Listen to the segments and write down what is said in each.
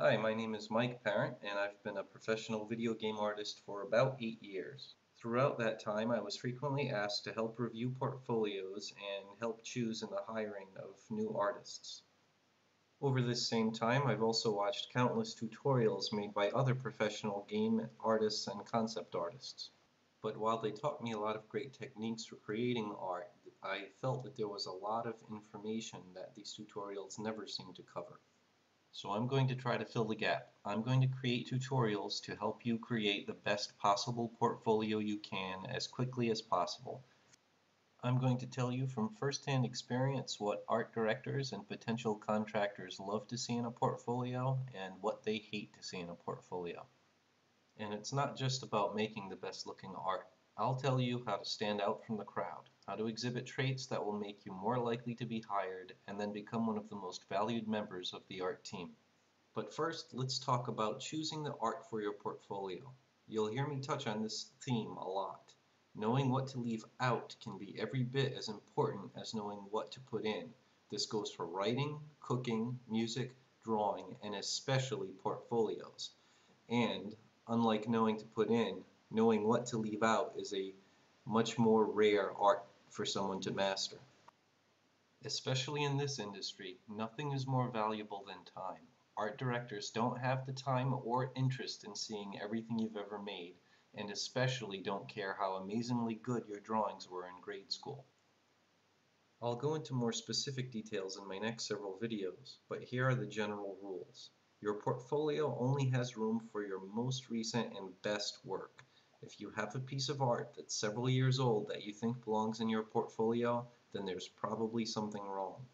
Hi, my name is Mike Parent, and I've been a professional video game artist for about eight years. Throughout that time, I was frequently asked to help review portfolios and help choose in the hiring of new artists. Over this same time, I've also watched countless tutorials made by other professional game artists and concept artists. But while they taught me a lot of great techniques for creating art, I felt that there was a lot of information that these tutorials never seemed to cover. So I'm going to try to fill the gap. I'm going to create tutorials to help you create the best possible portfolio you can as quickly as possible. I'm going to tell you from first-hand experience what art directors and potential contractors love to see in a portfolio and what they hate to see in a portfolio. And it's not just about making the best looking art. I'll tell you how to stand out from the crowd, how to exhibit traits that will make you more likely to be hired and then become one of the most valued members of the art team. But first, let's talk about choosing the art for your portfolio. You'll hear me touch on this theme a lot. Knowing what to leave out can be every bit as important as knowing what to put in. This goes for writing, cooking, music, drawing, and especially portfolios. And, unlike knowing to put in, knowing what to leave out is a much more rare art for someone to master. Especially in this industry, nothing is more valuable than time. Art directors don't have the time or interest in seeing everything you've ever made, and especially don't care how amazingly good your drawings were in grade school. I'll go into more specific details in my next several videos, but here are the general rules. Your portfolio only has room for your most recent and best work. If you have a piece of art that's several years old that you think belongs in your portfolio, then there's probably something wrong.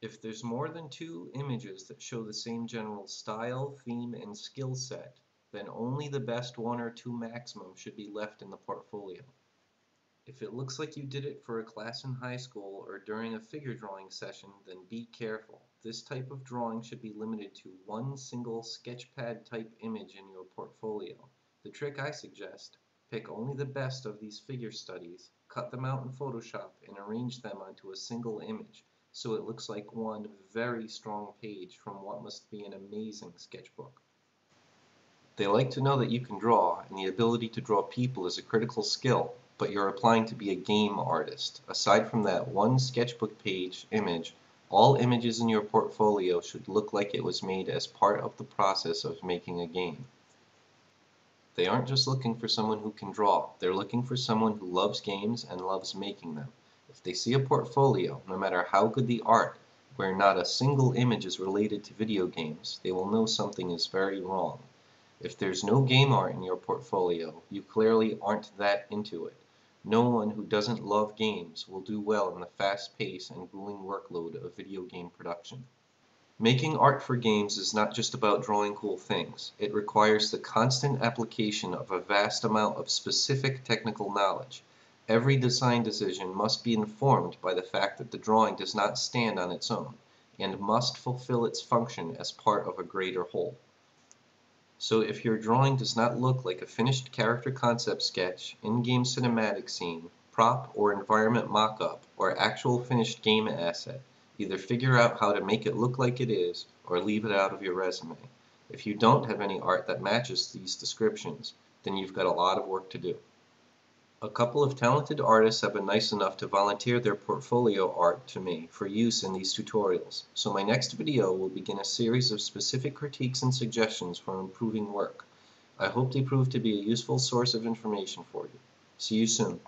If there's more than two images that show the same general style, theme, and skill set, then only the best one or two maximum should be left in the portfolio. If it looks like you did it for a class in high school or during a figure drawing session, then be careful. This type of drawing should be limited to one single sketchpad type image in your portfolio. The trick I suggest, pick only the best of these figure studies, cut them out in Photoshop, and arrange them onto a single image so it looks like one very strong page from what must be an amazing sketchbook. They like to know that you can draw, and the ability to draw people is a critical skill, but you're applying to be a game artist. Aside from that one sketchbook page image, all images in your portfolio should look like it was made as part of the process of making a game. They aren't just looking for someone who can draw, they're looking for someone who loves games and loves making them. If they see a portfolio, no matter how good the art, where not a single image is related to video games, they will know something is very wrong. If there's no game art in your portfolio, you clearly aren't that into it. No one who doesn't love games will do well in the fast pace and grueling workload of video game production. Making art for games is not just about drawing cool things. It requires the constant application of a vast amount of specific technical knowledge. Every design decision must be informed by the fact that the drawing does not stand on its own, and must fulfill its function as part of a greater whole. So if your drawing does not look like a finished character concept sketch, in-game cinematic scene, prop or environment mock-up, or actual finished game asset, Either figure out how to make it look like it is, or leave it out of your resume. If you don't have any art that matches these descriptions, then you've got a lot of work to do. A couple of talented artists have been nice enough to volunteer their portfolio art to me for use in these tutorials, so my next video will begin a series of specific critiques and suggestions for improving work. I hope they prove to be a useful source of information for you. See you soon.